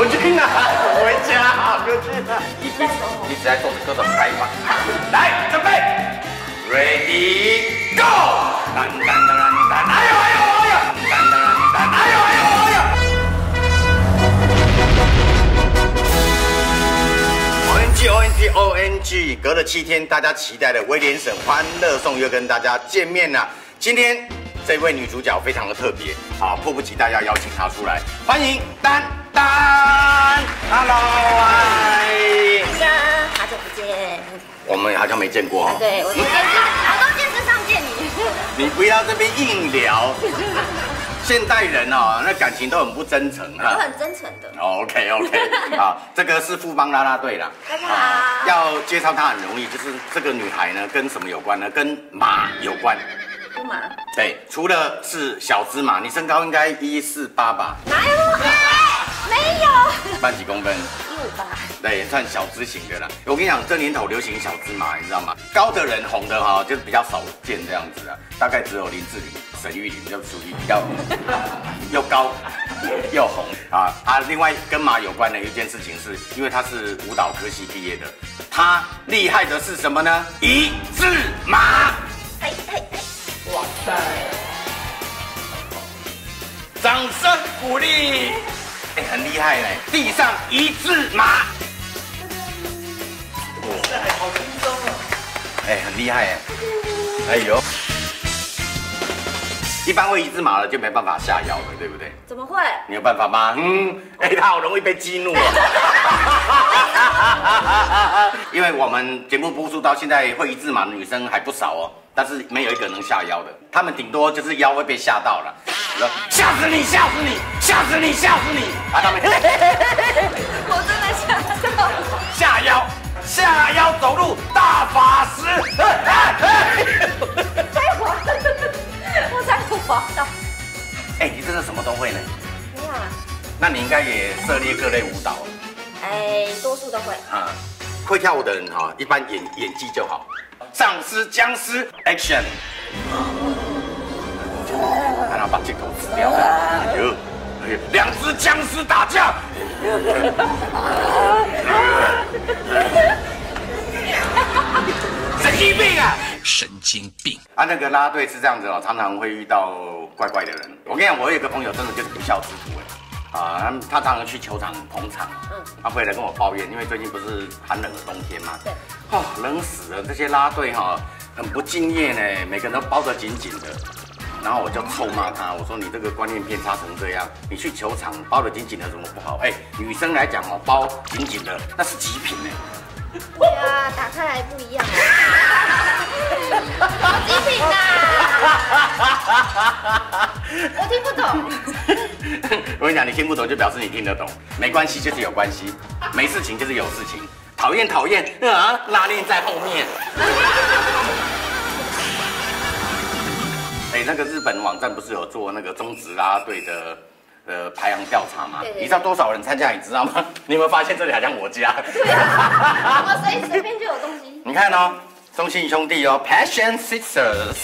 我去哪？回家，好，回家。一直一直在做各种开发。来，准备，Ready Go！当当当当当，哎呦哎呦哎呦！当当当当，哎呦哎呦哎呦！ONG ONG ONG，隔了七天，大家期待的威廉省欢乐颂又跟大家见面了。今天这位女主角非常的特别，啊，迫不及待要邀请她出来，欢迎丹丹，Hello，嗨，丹，好久不见。我们好像没见过哦。对，我在电视，我都电视上见你。你不要这边硬聊。现代人哦，那感情都很不真诚哈。我很真诚的。OK OK，好，这个是富邦啦啦队啦。大家好。要介绍她很容易，就是这个女孩呢，跟什么有关呢？跟马有关。马？对，除了是小芝麻，你身高应该一四八吧？哪有？没有。半几公分？一五八。对，算小资型的了。我跟你讲，这年头流行小芝麻，你知道吗？高的人红的哈，就是比较少见这样子啊。大概只有林志玲、沈玉琳就属于比较 又高又红啊。啊，另外跟马有关的一件事情是，因为他是舞蹈科系毕业的，他厉害的是什么呢？一字马。鼓励，哎，很厉害嘞！地上一字马，哇塞，好轻松哦！哎，很厉害哎！哎呦，一般会一字马了就没办法下腰了，对不对？怎么会？你有办法吗？嗯，哎，他好容易被激怒了。因为我们节目播出到现在，会一字马的女生还不少哦。但是没有一个能下腰的，他们顶多就是腰会被吓到了，吓死你，吓死你，吓死你，吓死你！啊，他们，我真的吓到，下腰，下腰走路大法师，太滑，我 才滑到。哎，你真的什么都会呢？没有啊。那你应该也涉猎各类舞蹈。哎，多数都会。啊，会跳舞的人哈，一般演演技就好。丧尸僵尸，Action！看他把镜头吃掉。哎呦，哎呦，两只僵尸打架。神经病啊！神经病啊！那个拉队是这样子哦，常常会遇到怪怪的人。我跟你讲，我有一个朋友，真的就是不孝之徒哎。啊，他常常去球场捧场，嗯，他回来跟我抱怨，因为最近不是寒冷的冬天吗？对，哦，冷死了，这些拉队哈很不敬业呢，每个人都包得紧紧的，然后我就臭骂他，我说你这个观念偏差成这样，你去球场包得紧紧的怎么不好？哎，女生来讲哦，包紧紧的那是极品呢。对啊，打开来不一样。极品啊！我听不懂。我跟你讲，你听不懂就表示你听得懂，没关系，就是有关系；没事情就是有事情。讨厌讨厌啊！拉链在后面。哎，那个日本网站不是有做那个中职拉队的？呃，排行调查嘛，你知道多少人参加？你知道吗？你有没有发现这里好像我家？对啊，我随随便就有东西。你看哦，中信兄弟哦，Passion Sisters，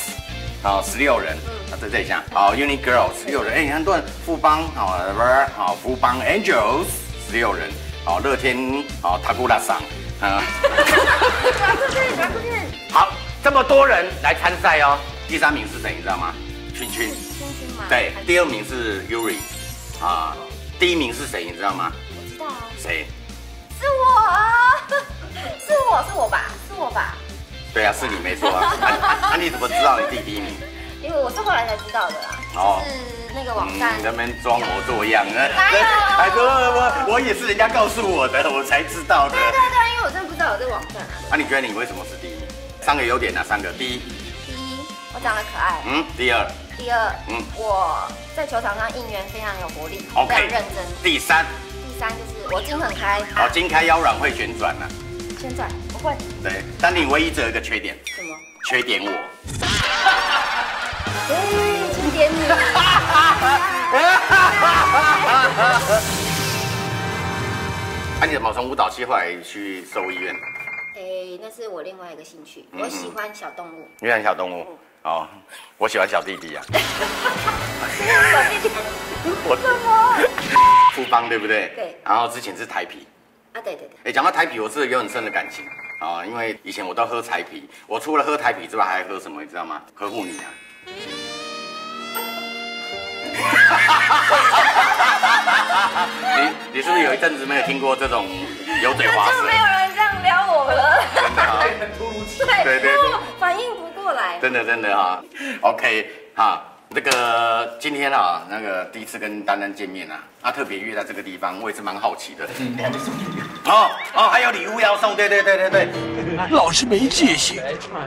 好，十六人，啊，在这一下，好，Uni Girls，十六人，哎，很多人，富邦，好，好，富邦 Angels，十六人，好，乐天，好，塔古拉桑，啊，好，这么多人来参赛哦，第三名是谁？你知道吗？圈圈，圈圈吗？对，第二名是 Yuri。啊，第一名是谁？你知道吗？我知道啊。谁？是我啊！是我是我吧？是我吧？对啊，是你没错啊。那 你怎么知道你第第一名？因为我是后来才知道的啦。哦。是那个网站。你那边装模作样啊？还说我我也是人家告诉我的，我才知道的。对对对，因为我真的不知道有这个网站啊。那你觉得你为什么是第一？三个优点啊，三个。第一。我长得可爱。嗯。第二。第二，嗯，我在球场上应援非常有活力，非常认真。第三，第三就是我筋很开，好，筋开腰软会旋转呢。旋转不会。对，但你唯一只有一个缺点。什么？缺点我。对，请点你。那你怎么从舞蹈系后来去兽医院？哎，那是我另外一个兴趣，我喜欢小动物。你喜欢小动物？哦，我喜欢小弟弟啊。小弟弟，我怎么？方，对不对？对然后之前是台啤，啊，对对对，哎，讲到台啤，我是有很深的感情啊，因为以前我都喝台啤，我除了喝台啤之外，还喝什么，你知道吗？喝护你啊。你你是不是有一阵子没有听过这种油嘴滑舌？就没有人这样撩我了。真的啊，很突如其对对对对反应不过来。真的真的哈。OK 哈，这个今天啊，那个第一次跟丹丹见面啊，他特别约在这个地方，我也是蛮好奇的。嗯，还没送礼哦哦，还有礼物要送，对对对对对。老是没戒心，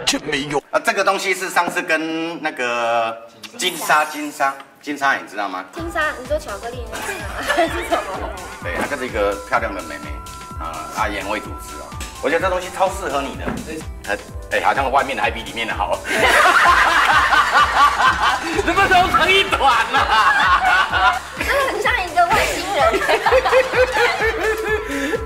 真没用。啊，这个东西是上次跟那个金沙金沙金沙，你知道吗？金沙，你说巧克力那个吗？是什么？对，她就是一个漂亮的妹妹啊，阿言为主持啊。我觉得这东西超适合你的，呃，哎，好像外面的还比里面的好。怎么揉成一团啊？真的很像一个外星人。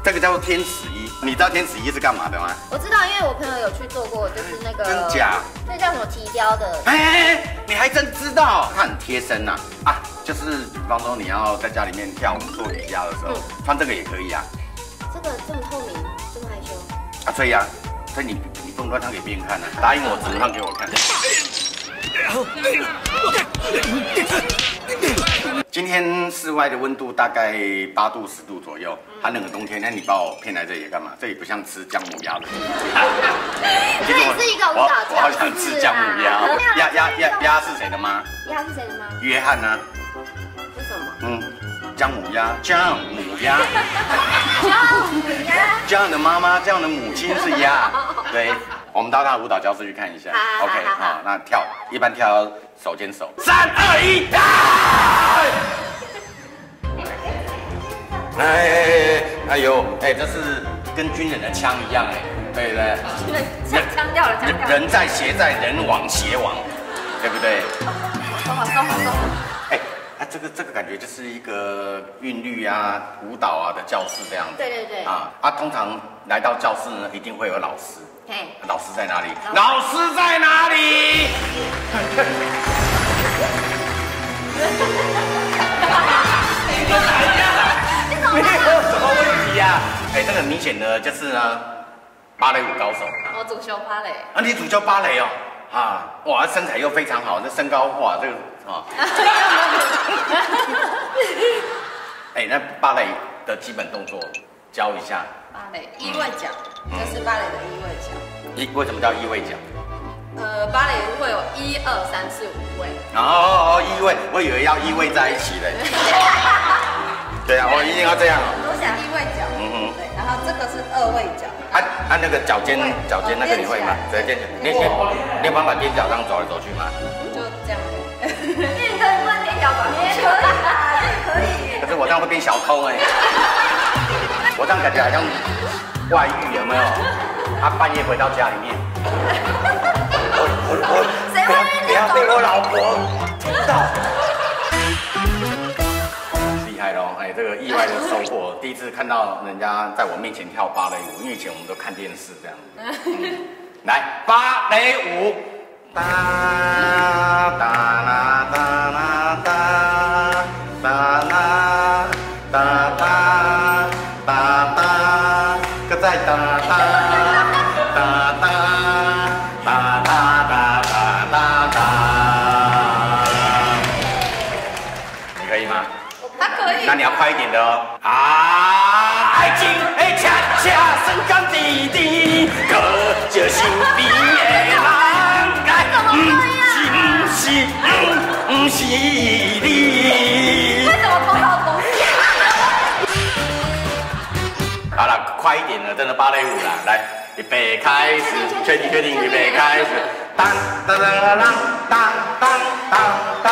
这个叫做天使衣，你知道天使衣是干嘛的吗？我知道，因为我朋友有去做过，就是那个真假？那叫什么提雕的？哎哎哎，你还真知道，它很贴身呐啊就是比方说你要在家里面跳舞做瑜伽的时候，穿这个也可以啊这个这么透明，这么害羞。啊，所以啊，所以你你不能乱唱给别人看啊，答应我只能唱给我看。今天室外的温度大概八度十度左右，寒冷的冬天，那你把我骗来这里干嘛？这里不像吃姜母鸭的。这里是一个舞蹈我我好想吃姜母鸭啊。鸭鸭鸭鸭是谁的妈？鸭是谁的吗？约翰呢、姜母鸭，姜母鸭，鸭。这样的妈妈，这样的母亲是鸭。对，我们到他的舞蹈教室去看一下。OK，好那跳一般跳手牵手，三二一，啊！哎哎哎哎呦，哎，这是跟军人的枪一样哎，对不对？枪枪掉了，枪掉了。人在鞋在，人亡鞋亡，对不对？走好走好走好。这个这个感觉就是一个韵律啊、舞蹈啊的教室这样子。对对对。啊啊，通常来到教室呢，一定会有老师。嘿，老师在哪里？老师。在哪里？没有什么问题呀、哎，这个很明显的就是呢，芭蕾舞高手我主修芭蕾。啊，你主修芭蕾哦，啊，哇，身材又非常好，那身高哇，这个啊，哎，那芭蕾的基本动作教一下。芭蕾一位脚，这是芭蕾的一位脚。一为什么叫一位脚？呃，芭蕾会有一二三四五位，哦哦哦，一位，我以为要依位在一起嘞。对啊，我一定要这样哦。都想一位脚。嗯嗯。对，然后这个是二位脚。按按那个脚尖脚尖那个你会吗？对，踮脚，你你你有办法踮脚这样走来。走去吗？就这样。你可以问踮脚吧？也可以啊，也可以。可是我这样会变小偷哎、我这样感觉好像外遇有没有？他半夜回到家里面，我我我谁会不要被我老婆听到。这个意外的收获，第一次看到人家在我面前跳芭蕾舞，因为以前我们都看电视这样 来，芭蕾舞，哒哒啦哒啦哒哒啦哒哒哒哒，个再哒哒哒哒哒哒哒哒哒哒，你可以吗？那你要快一点的哦。啊，爱情会恰恰深甘地地，可这心比的人，嗯，是是，不，是你。为什么头脑懂？好了，快一点了，真的芭蕾舞了，来，预备开始，确定确定，预备开始，当当当当当当当当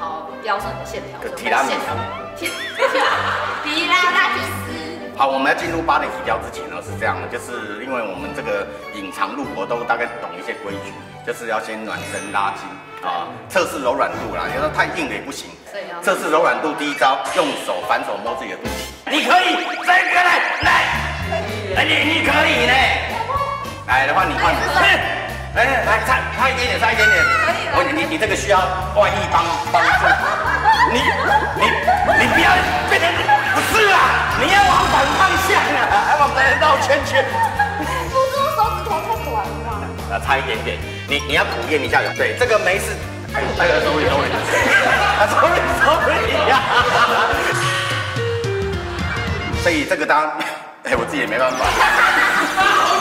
然后雕塑你的线条。提拉米线条。提拉拉提斯。好，我们要进入芭蕾体操之前呢，是这样的，就是因为我们这个隐藏路我都大概懂一些规矩，就是要先暖身拉筋啊，测试柔软度啦，有时候太硬的也不行。测试柔软度第一招，用手反手摸自己的肚脐。你可以，再过来，来，哎你你可以呢。来的话你换，哎来差差一点点，差一点点。可以了。你你这个需要外力帮帮助。你你你不要变成不是啊，你要往反方向啊，还往这绕圈圈。不是我手指头太短了吗？啊，差一点点，你你要苦练一下。对，这个没事。哎，大哥收一收一，啊收一收一呀。所以这个当，哎，我自己也没办法。好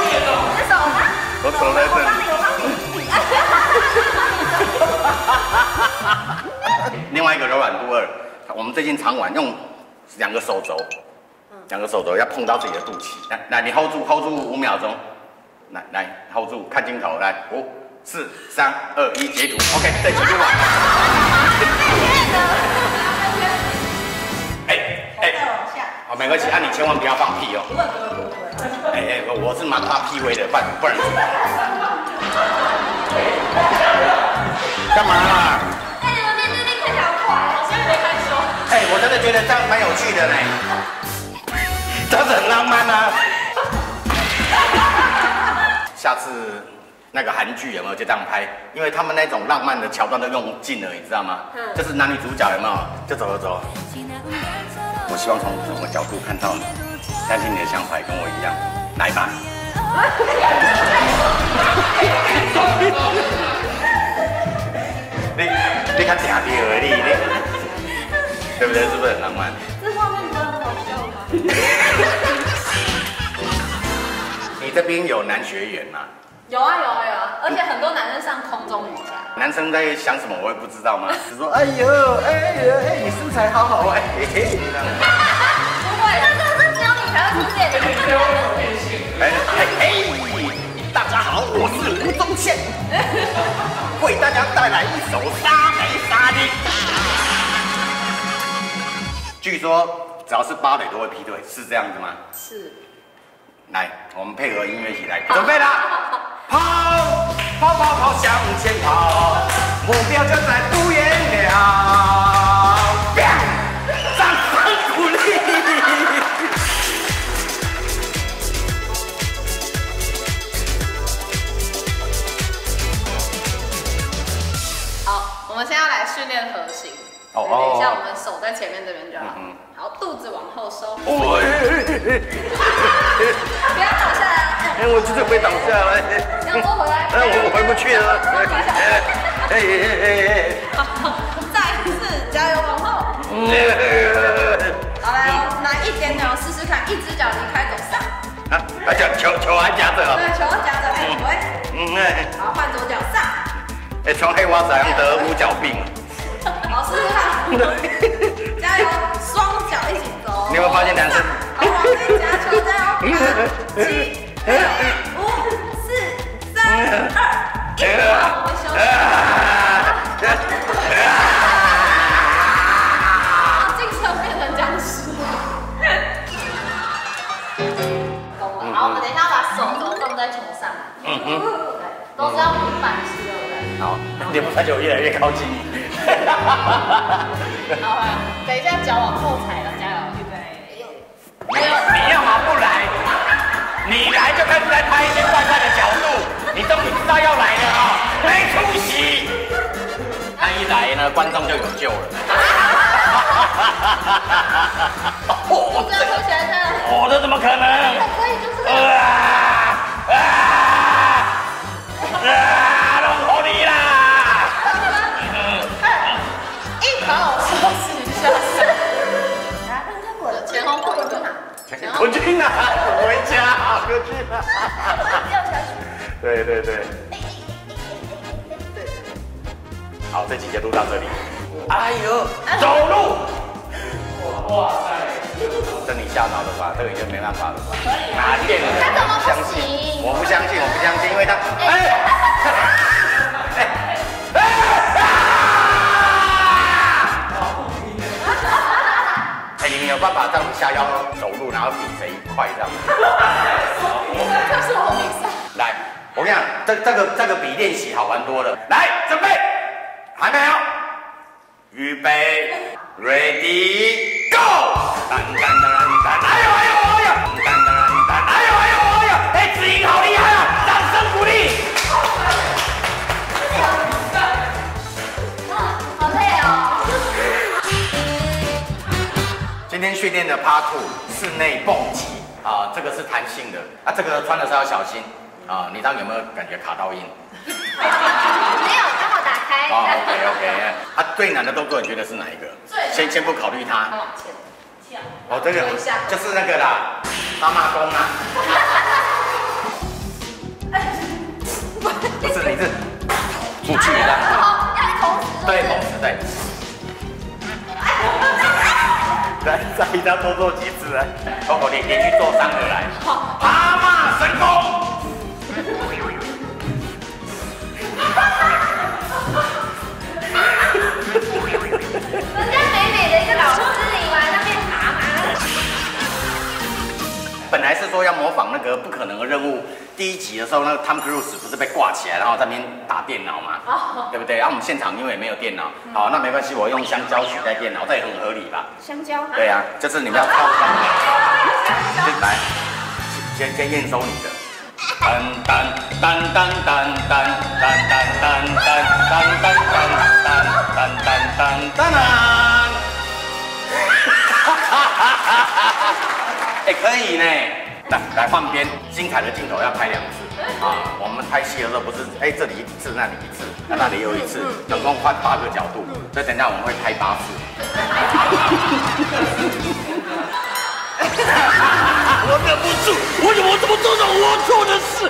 远哦，你的手吗？我手在这里。另外一个柔软度二，我们最近常玩用两个手肘，两个手肘要碰到自己的肚脐。来来，你。hold 住，hold 住五秒钟。来来，hold 住，看镜头，来五、四、三、二、一，截图。OK，再记录吧。没关系，啊，你千万不要放屁哦。哎哎，我是蛮怕屁味的，不然不然。干嘛啦？哎，你们面对面看起来好快，好像没害羞。哎，我真的觉得这样蛮有趣的呢，这样子很浪漫啊。下次那个韩剧有没有就这样拍？因为他们那种浪漫的桥段都用尽了，你知道吗？嗯。就是男女主角有没有就走走走？我希望从不同的角度看到你，相信你的想法跟我一样，来吧。你你看嗲滴而已，对不对？是不是很浪漫？这画面真的好笑吗？你这边有男学员吗？有啊有啊有啊，而且很多男生上空中瑜伽。男生在想什么，我也不知道吗？只说哎呦哎呦哎，你身材好好哎，嘿嘿。不会，那这是只有你才会出现的。哎哎嘿，大家好，我是吴宗宪，为大家带来一首沙雷沙的。据说只要是芭蕾都会劈腿，是这样子吗？是。来，我们配合音乐一起来，准备啦！跑，跑跑跑，向前跑，目标就在不远了。掌声鼓励。好，我们现在要来训练核心。哦哦。等一下，我们手在前面这边就好。嗯。好，肚子往后收。不要倒下来！哎，我真的会倒下来。要坐回来。哎，我回不去了。哎哎哎哎！再一次，加油往后。好来哦，拿一点点试试看，一只脚离开走上。啊，脚球球还夹着。对，球夹着。哎，喂。嗯哎。好，换左脚上。哎，穿黑袜子还得五脚病。老师。加油，双脚一起走。你有没有发现男生？好，往内夹球，加油。七、六、二、一，我们休息。进车变成僵尸。好，我们等一下把手都放在球上。嗯嗯。对，都是要平板式，对不对？好，你不发觉我越来越靠近你？好，等一下脚往后踩了，加油，预备。没有，你要么不来。你来就开始在拍观众就有救了。哦，这个学生，哦，这怎么可能？可以就是。啊啊啊！弄好你啦！一下。来，让他滚，前后滚一下。国军啊，回家，国军啊，掉下去。对对对。好，这几节录到这里。哎呦，走路。哇塞，这你吓到了吧？这个已经没办法了吧？拿电了。他怎么不行？我不相信，我不相信，因为他。哎。有办法这样子下腰走路，然后比谁快这样子？这是我比赛。来，我跟你讲，这这个这个比练习好玩多了。来，准备，还没有，预备，ready go！当当当当，哎呦哎呦哎呦！当当当当，哎呦哎呦哎呦！哎，子莹好厉害啊！掌声鼓励。好累哦。今天训练的 Part Two 室内蹦极啊，这个是弹性的啊，这个穿的时候要小心啊。你这样有没有感觉卡到音？没有，刚好打开。哦，OK OK，啊，最难的动作你觉得是哪一个？先先不考虑它。往前跳。哦，这个就是那个啦，妈妈功啊。不是，你是出去的。好，要同时。对，同时对。来，再一张多做几次来。Coco，你连续做三个来。好，蛤蟆神功。本来是说要模仿那个不可能的任务，第一集的时候，那个 Tom Cruise 不是被挂起来，然后在那边打电脑嘛，对不对？啊，我们现场因为没有电脑，好，那没关系，我用香蕉取代电脑，这也很合理吧？香蕉。对呀、就是你们要靠香蕉，来，先先验收你的。噔噔噔噔噔噔噔噔噔噔噔噔噔哎，可以呢。来来换边，精彩的镜头要拍两次啊！我们拍戏的时候不是哎这里一次，那里一次，那那里又一次，总共换八个角度，所以等一下我们会拍八次。我忍不住，我怎么这么做这种龌龊的事？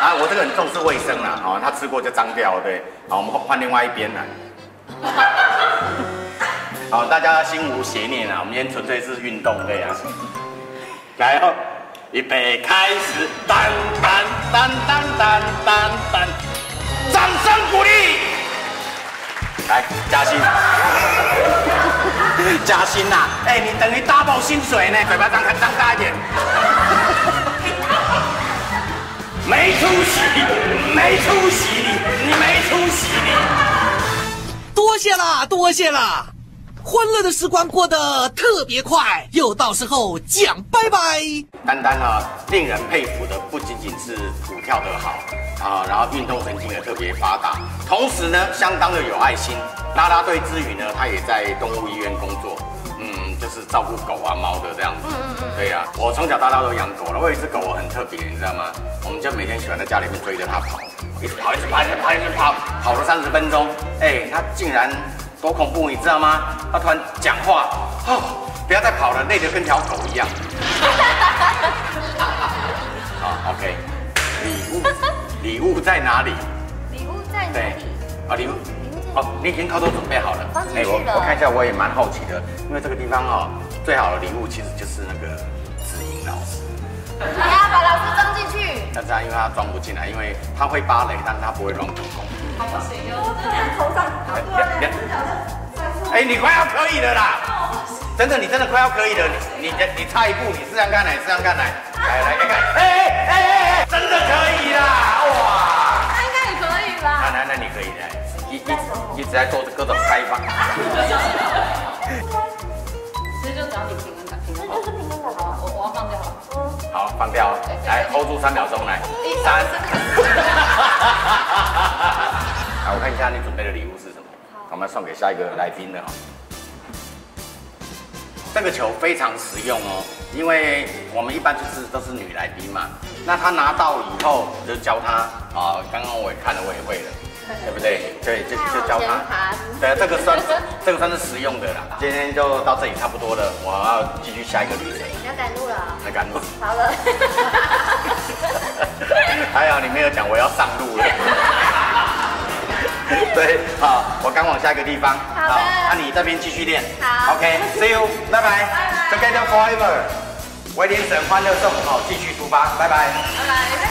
啊，我这个很重视卫生啦，哦，他吃过就脏掉，对。好，我们换另外一边来。好，大家心无邪念啊，我们今天纯粹是运动对啊。来哦，预备开始，当当当当当当当，掌声鼓励。来，加薪。加薪呐、哎、你等于 double 薪水呢，嘴巴张开张大一点。没出息，没出息你，没出息。多谢啦，多谢啦！欢乐的时光过得特别快，又到时候讲拜拜。丹丹啊，令人佩服的不仅仅是舞跳得好啊，然后运动神经也特别发达，同时呢，相当的有爱心。拉拉队之余呢，他也在动物医院工作，就是照顾狗啊、猫的这样子。嗯嗯对呀、我从小到大都养狗了，我有一只狗我很特别，你知道吗？我们就每天喜欢在家里面追着它跑，一直跑，一直跑，一直跑，一直跑，跑了三十分钟，哎，它竟然多恐怖，你知道吗？它突然讲话，哦，不要再跑了，累得跟条狗一样。好，OK，礼物，礼物在哪里？礼物在哪对里？，啊，礼物，哦，你已经偷偷准备好了。放进去我了我看一下，我也蛮好奇的，因为这个地方哦，最好的礼物其实就是那个子英老师。你要把老师装进去。但是他因为他装不进来，因为他会芭蕾，但是他不会乱助攻。好不行哦，这在头上哎，你快要可以了啦！真的，你真的快要可以了。你你你差一步，你试试看来，试试看来，来来看看，哎哎哎哎哎，真的可以啦！哇！他应该也可以吧？那。那那你可以的，一一一直在做各种开放。其实就只要你平衡感，平衡好。就是平衡感好，我我要放掉了。好，放掉，来 hold 住三秒钟，来，三。好，我看一下你准备的礼物是什么。我们要送给下一个来宾的哈。这个球非常实用哦，因为我们一般就是都是女来宾嘛，那她拿到以后就教她啊，刚刚我也看了，我也会了，对不对？对，就就教她。对，这个算是 这个算是实用的啦。今天就到这里差不多了，我要继续下一个旅程。你要赶路了哦，那赶路。好了。还好你没有讲我要上路了。对，好，我刚往下一个地方。好的那、你这边继续练。好，OK，See you，拜拜。Together forever，威廉神欢乐颂，好，继续出发。拜拜，拜拜。